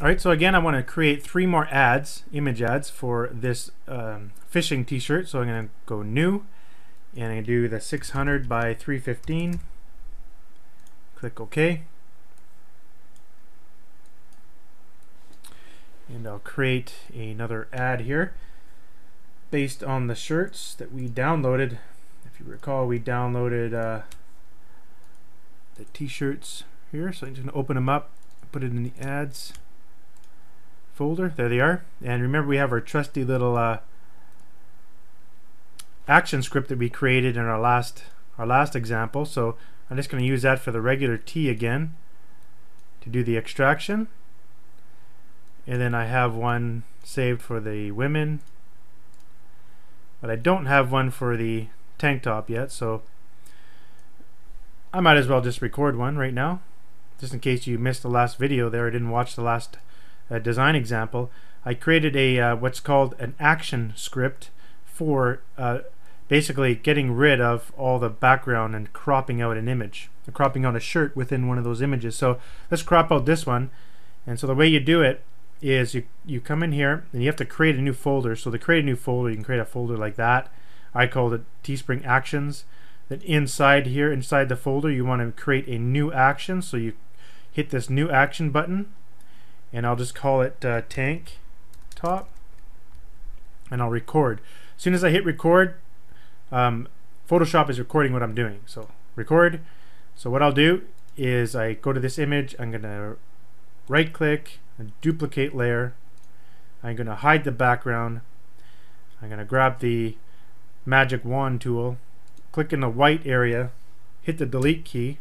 Alright, so again I want to create three more ads, image ads, for this um, fishing t-shirt. So I'm going to go new, and to do the 600 by 315. Click OK. And I'll create another ad here based on the shirts that we downloaded. If you recall, we downloaded uh, the t-shirts here. So I'm just going to open them up, put it in the ads folder. There they are. And remember we have our trusty little uh, action script that we created in our last our last example. So I'm just going to use that for the regular T again to do the extraction. And then I have one saved for the women. But I don't have one for the tank top yet, so I might as well just record one right now. Just in case you missed the last video there, I didn't watch the last a design example, I created a uh, what's called an action script for uh, basically getting rid of all the background and cropping out an image, cropping out a shirt within one of those images. So let's crop out this one. And so the way you do it is you, you come in here and you have to create a new folder. So to create a new folder, you can create a folder like that. I called it Teespring Actions. Then inside here, inside the folder, you want to create a new action. So you hit this new action button and I'll just call it uh, tank top and I'll record. As soon as I hit record, um, Photoshop is recording what I'm doing. So record. So what I'll do is I go to this image, I'm going to right click and duplicate layer. I'm going to hide the background. I'm going to grab the magic wand tool, click in the white area, hit the delete key,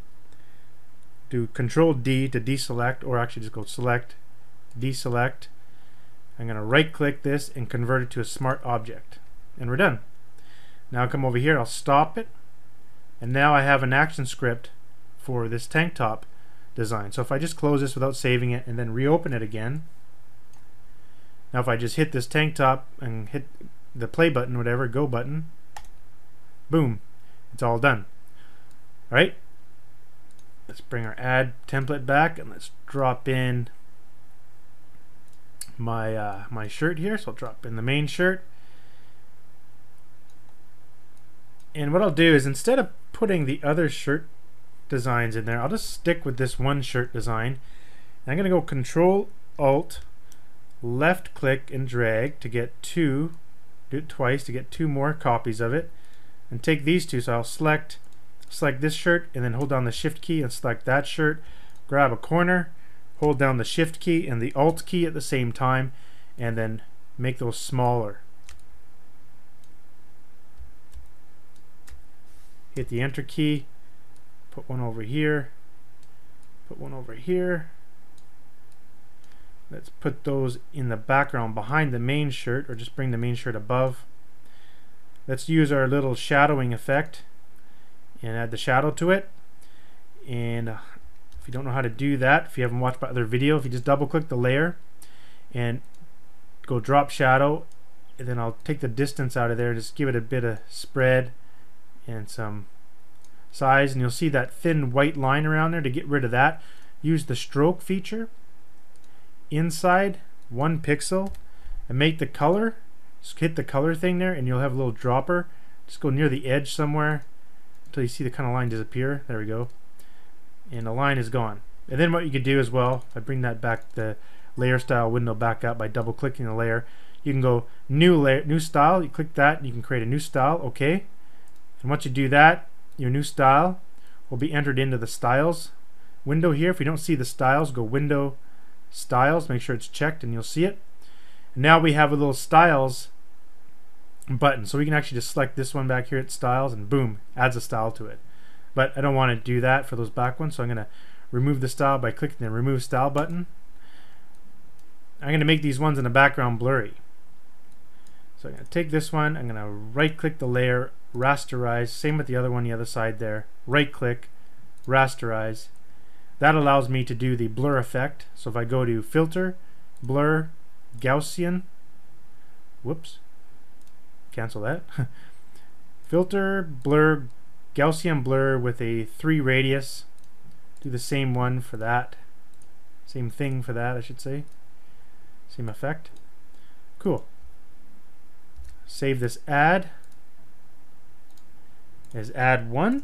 do control D to deselect or actually just go select deselect. I'm going to right click this and convert it to a smart object. And we're done. Now I'll come over here, I'll stop it, and now I have an action script for this tank top design. So if I just close this without saving it and then reopen it again, now if I just hit this tank top and hit the play button, whatever, go button, boom, it's all done. Alright, let's bring our ad template back and let's drop in my uh, my shirt here. So I'll drop in the main shirt. And what I'll do is instead of putting the other shirt designs in there, I'll just stick with this one shirt design. And I'm going to go Control Alt left click and drag to get two do it twice to get two more copies of it and take these two so I'll select select this shirt and then hold down the shift key and select that shirt grab a corner hold down the shift key and the alt key at the same time and then make those smaller. Hit the enter key, put one over here, put one over here. Let's put those in the background behind the main shirt or just bring the main shirt above. Let's use our little shadowing effect and add the shadow to it. And uh, you don't know how to do that, if you haven't watched my other video, if you just double click the layer and go drop shadow, and then I'll take the distance out of there, just give it a bit of spread and some size, and you'll see that thin white line around there. To get rid of that, use the stroke feature inside one pixel and make the color, just hit the color thing there, and you'll have a little dropper. Just go near the edge somewhere until you see the kind of line disappear. There we go and the line is gone. And then what you could do as well, I bring that back the layer style window back up by double clicking the layer. You can go new layer, new style. You click that, you can create a new style. Okay. And once you do that, your new style will be entered into the styles window here. If you don't see the styles, go window styles. Make sure it's checked, and you'll see it. And now we have a little styles button, so we can actually just select this one back here at styles, and boom, adds a style to it but I don't want to do that for those back ones so I'm going to remove the style by clicking the remove style button. I'm going to make these ones in the background blurry. So I'm going to take this one I'm going to right click the layer rasterize same with the other one the other side there right click rasterize. That allows me to do the blur effect. So if I go to filter blur Gaussian whoops cancel that. Filter blur Gaussian blur with a 3 radius. Do the same one for that. Same thing for that, I should say. Same effect. Cool. Save this add as add one.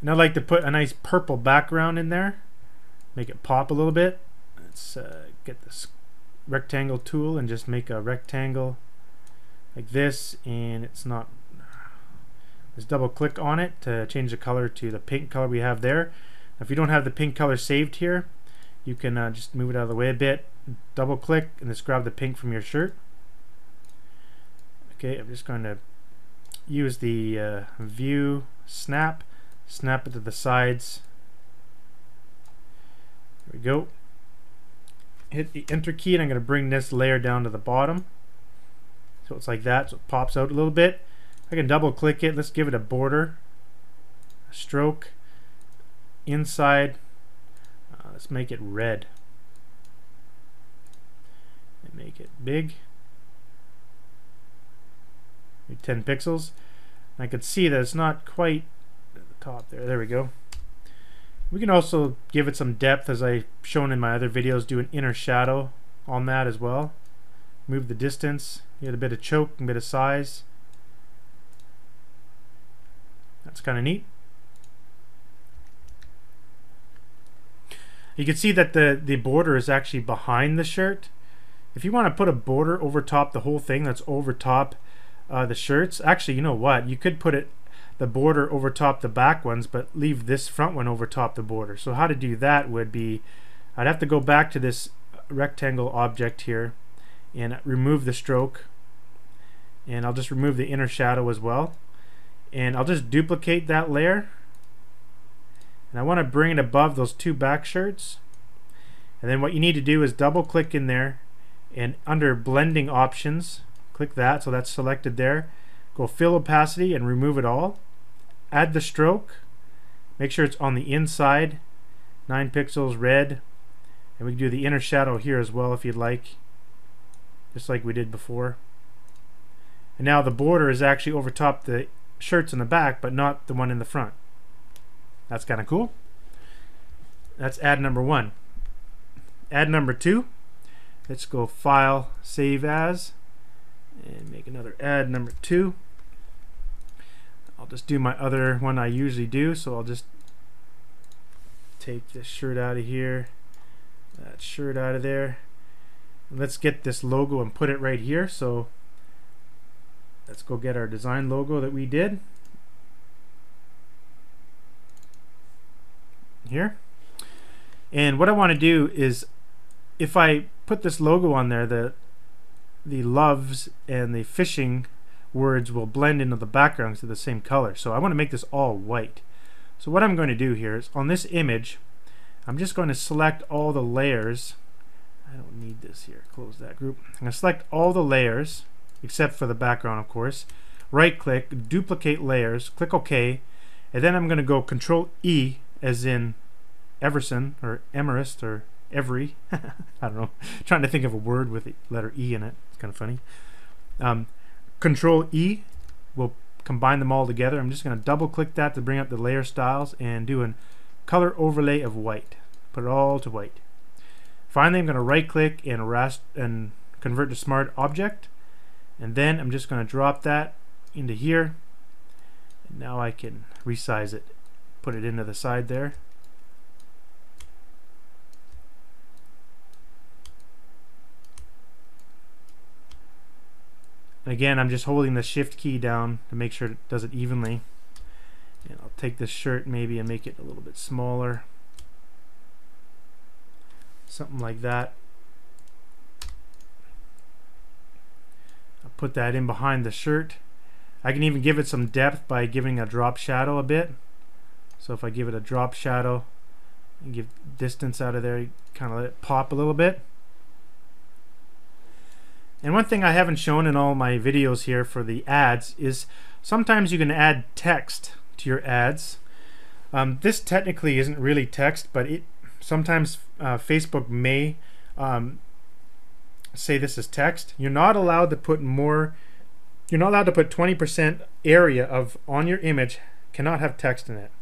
And I'd like to put a nice purple background in there. Make it pop a little bit. Let's uh, get this rectangle tool and just make a rectangle like this and it's not just double click on it to change the color to the pink color we have there. If you don't have the pink color saved here you can uh, just move it out of the way a bit double click and just grab the pink from your shirt. Okay I'm just going to use the uh, view snap snap it to the sides. There we go. Hit the enter key and I'm going to bring this layer down to the bottom so it's like that. So it pops out a little bit. I can double click it. Let's give it a border. A stroke. Inside. Uh, let's make it red. And make it big. 10 pixels. I could see that it's not quite at the top there. There we go. We can also give it some depth as I've shown in my other videos, do an inner shadow on that as well. Move the distance, get a bit of choke, a bit of size. That's kind of neat. You can see that the, the border is actually behind the shirt. If you want to put a border over top the whole thing that's over top uh, the shirts, actually, you know what? You could put it the border over top the back ones but leave this front one over top the border so how to do that would be I'd have to go back to this rectangle object here and remove the stroke. And I'll just remove the inner shadow as well. And I'll just duplicate that layer. And I want to bring it above those two back shirts. And then what you need to do is double click in there and under blending options click that so that's selected there. Go fill opacity and remove it all. Add the stroke. Make sure it's on the inside. 9 pixels red. And we can do the inner shadow here as well if you'd like just like we did before. And now the border is actually over top the shirts in the back but not the one in the front. That's kind of cool. That's ad number one. Ad number two. Let's go file save as and make another ad number two. I'll just do my other one I usually do so I'll just take this shirt out of here that shirt out of there let's get this logo and put it right here so let's go get our design logo that we did here and what I want to do is if I put this logo on there the the loves and the fishing words will blend into the backgrounds to the same color. So I want to make this all white. So what I'm going to do here is on this image, I'm just going to select all the layers. I don't need this here. Close that group. I'm going to select all the layers, except for the background, of course. Right click, duplicate layers, click OK, and then I'm going to go Control E, as in Everson, or Emerist, or Every. I don't know. trying to think of a word with the letter E in it. It's kind of funny. Um, Control E will combine them all together. I'm just going to double click that to bring up the layer styles and do a color overlay of white. Put it all to white. Finally, I'm going to right click and and convert to smart object. And then I'm just going to drop that into here. And now I can resize it, put it into the side there. And again, I'm just holding the shift key down to make sure it does it evenly. And I'll take this shirt maybe and make it a little bit smaller. Something like that. I'll put that in behind the shirt. I can even give it some depth by giving a drop shadow a bit. So if I give it a drop shadow and give distance out of there, kind of let it pop a little bit. And one thing I haven't shown in all my videos here for the ads is sometimes you can add text to your ads. Um, this technically isn't really text, but it sometimes uh, Facebook may um, say this is text. You're not allowed to put more. You're not allowed to put 20% area of on your image cannot have text in it.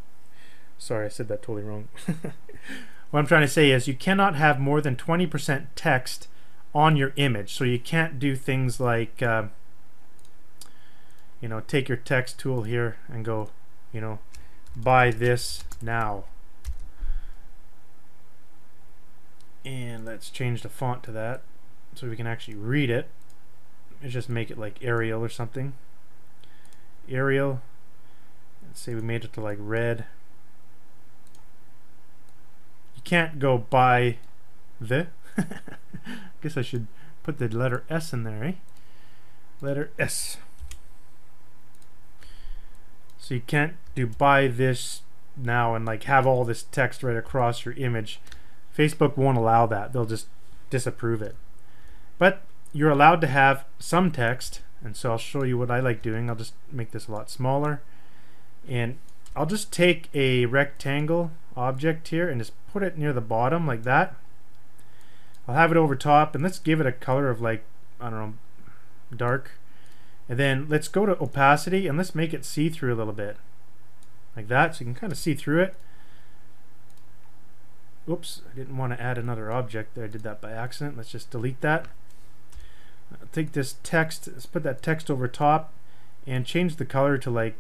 Sorry, I said that totally wrong. what I'm trying to say is you cannot have more than 20% text on your image. So you can't do things like, uh, you know, take your text tool here and go, you know, buy this now. And let's change the font to that so we can actually read it. Let's just make it like Arial or something. Arial. Let's say we made it to like red. You can't go by the. I guess I should put the letter S in there, eh? Letter S. So you can't do buy this now and like have all this text right across your image. Facebook won't allow that. They'll just disapprove it. But you're allowed to have some text and so I'll show you what I like doing. I'll just make this a lot smaller and I'll just take a rectangle object here and just put it near the bottom like that. I'll have it over top and let's give it a color of like I don't know dark and then let's go to opacity and let's make it see-through a little bit. Like that, so you can kind of see through it. Oops, I didn't want to add another object there. I did that by accident. Let's just delete that. I'll take this text, let's put that text over top and change the color to like,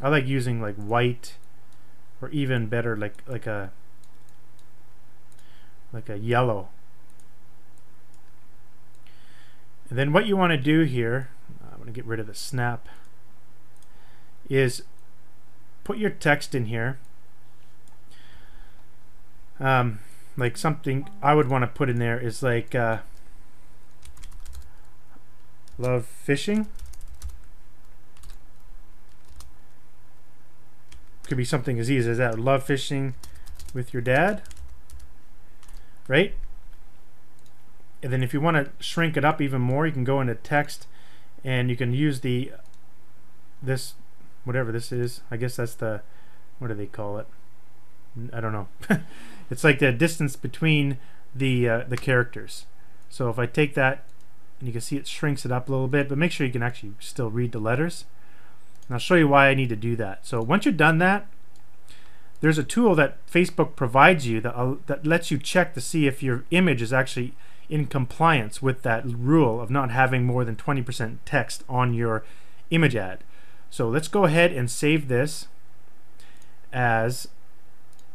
I like using like white or even better like like a like a yellow And then what you want to do here, I'm going to get rid of the snap, is put your text in here. Um, like something I would want to put in there is like uh, love fishing. Could be something as easy as that. Love fishing with your dad. Right? and then if you want to shrink it up even more you can go into text and you can use the this whatever this is I guess that's the what do they call it I don't know. It's like the distance between the uh, the characters. So if I take that and you can see it shrinks it up a little bit but make sure you can actually still read the letters. And I'll show you why I need to do that. So once you've done that there's a tool that Facebook provides you that, uh, that lets you check to see if your image is actually in compliance with that rule of not having more than 20% text on your image ad. So let's go ahead and save this as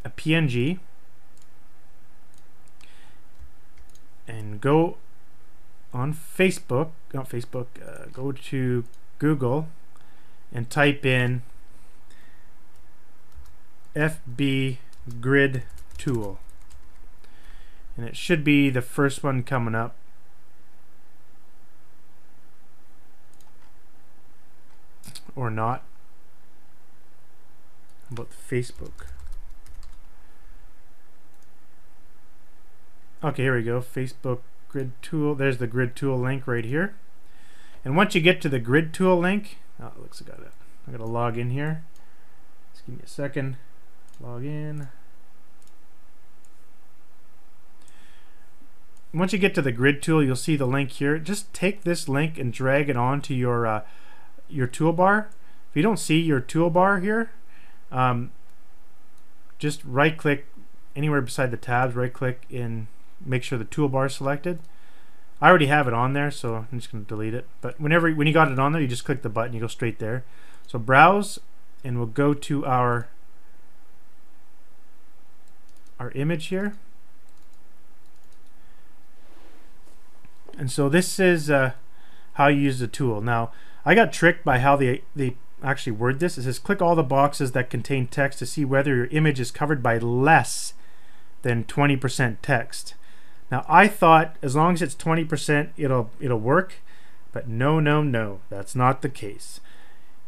a PNG and go on Facebook, not Facebook, uh, go to Google and type in FB Grid Tool. And it should be the first one coming up. Or not. About Facebook okay here we go. Facebook grid tool. There's the grid tool link right here. And once you get to the grid tool link oh it looks like I got it. I gotta log in here. Just give me a second. Log in. Once you get to the grid tool, you'll see the link here. Just take this link and drag it onto your uh, your toolbar. If you don't see your toolbar here, um, just right click anywhere beside the tabs, right click and make sure the toolbar is selected. I already have it on there, so I'm just going to delete it. But whenever when you got it on there, you just click the button, you go straight there. So browse, and we'll go to our our image here. And so this is uh, how you use the tool. Now, I got tricked by how they, they actually word this. It says click all the boxes that contain text to see whether your image is covered by less than 20% text. Now, I thought as long as it's 20%, it'll, it'll work. But no, no, no, that's not the case.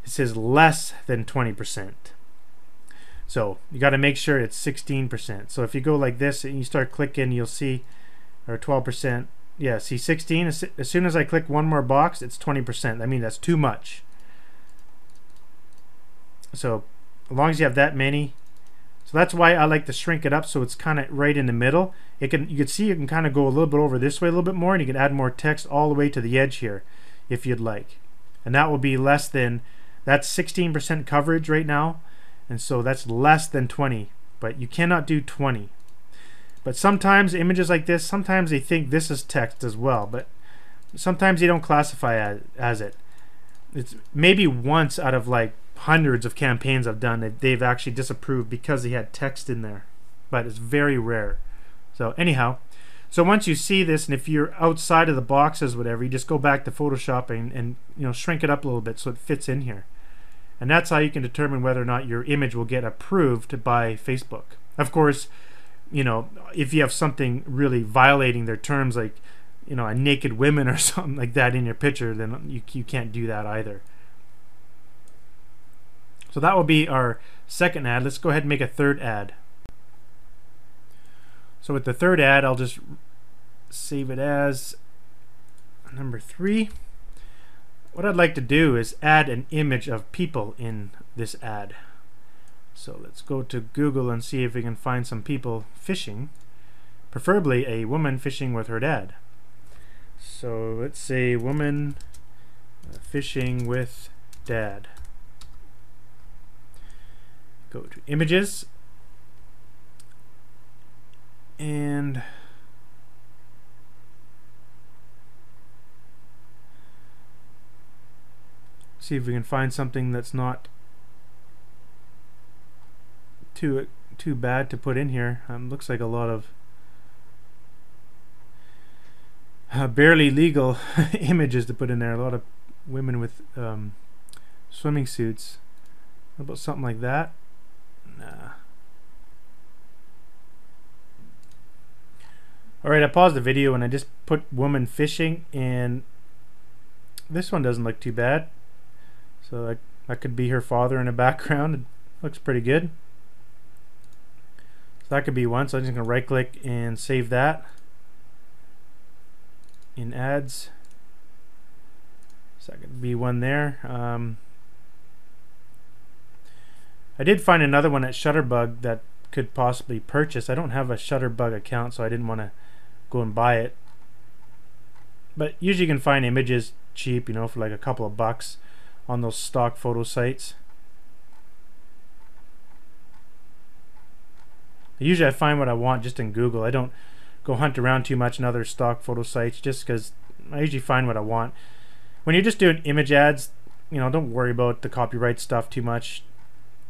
It says less than 20%. So you got to make sure it's 16%. So if you go like this and you start clicking, you'll see, or 12%, yeah, see 16, as, as soon as I click one more box, it's 20%. I mean, that's too much. So as long as you have that many, so that's why I like to shrink it up so it's kind of right in the middle. It can You can see it can kind of go a little bit over this way a little bit more and you can add more text all the way to the edge here if you'd like. And that will be less than, that's 16% coverage right now. And so that's less than 20. but you cannot do 20. But sometimes images like this, sometimes they think this is text as well, but sometimes they don't classify as, as it. It's maybe once out of like hundreds of campaigns I've done that they've actually disapproved because they had text in there, but it's very rare. So anyhow, so once you see this, and if you're outside of the boxes, whatever, you just go back to Photoshop and, and you know shrink it up a little bit so it fits in here. And that's how you can determine whether or not your image will get approved by Facebook. Of course, you know, if you have something really violating their terms, like, you know, a naked women or something like that in your picture, then you, you can't do that either. So that will be our second ad. Let's go ahead and make a third ad. So with the third ad, I'll just save it as number three. What I'd like to do is add an image of people in this ad. So let's go to Google and see if we can find some people fishing, preferably a woman fishing with her dad. So let's say woman uh, fishing with dad. Go to images and see if we can find something that's not too too bad to put in here. Um, looks like a lot of uh, barely legal images to put in there. A lot of women with um, swimming suits. About something like that? Nah. Alright, I paused the video and I just put woman fishing and this one doesn't look too bad. So that could be her father in the background. It looks pretty good. So that could be one. So I'm just going to right click and save that in ads. So that could be one there. Um, I did find another one at Shutterbug that could possibly purchase. I don't have a Shutterbug account, so I didn't want to go and buy it. But usually you can find images cheap, you know, for like a couple of bucks on those stock photo sites. Usually I find what I want just in Google. I don't go hunt around too much in other stock photo sites just because I usually find what I want. When you're just doing image ads, you know, don't worry about the copyright stuff too much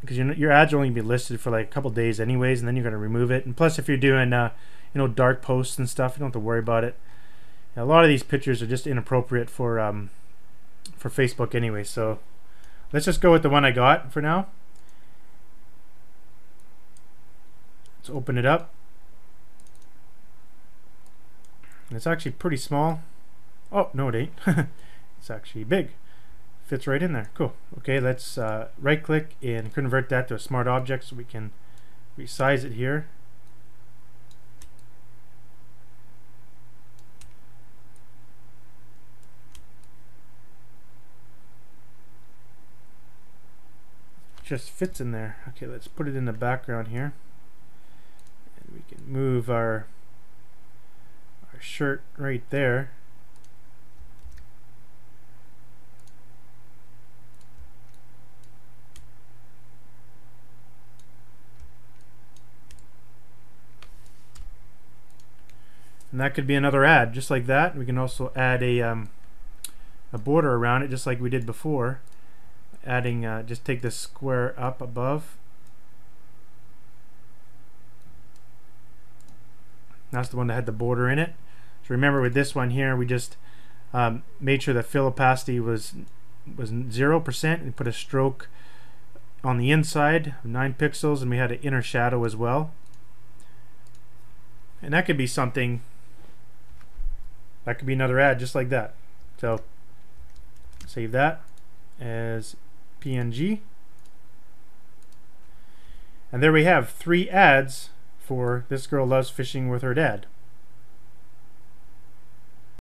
because your your ads are only to be listed for like a couple days anyways, and then you're going to remove it. And plus, if you're doing uh, you know dark posts and stuff, you don't have to worry about it. a lot of these pictures are just inappropriate for um, for Facebook anyway. So let's just go with the one I got for now. Let's open it up. And it's actually pretty small. Oh, no it ain't. it's actually big. Fits right in there. Cool. Okay, let's uh, right click and convert that to a smart object so we can resize it here. just fits in there. Okay, let's put it in the background here And we can move our our shirt right there and that could be another ad just like that we can also add a um, a border around it just like we did before adding uh, just take this square up above That's the one that had the border in it. So remember with this one here, we just um, made sure the fill opacity was was 0% and put a stroke on the inside, 9 pixels, and we had an inner shadow as well. And that could be something, that could be another ad just like that. So save that as PNG. And there we have three ads for This Girl Loves Fishing with Her Dad.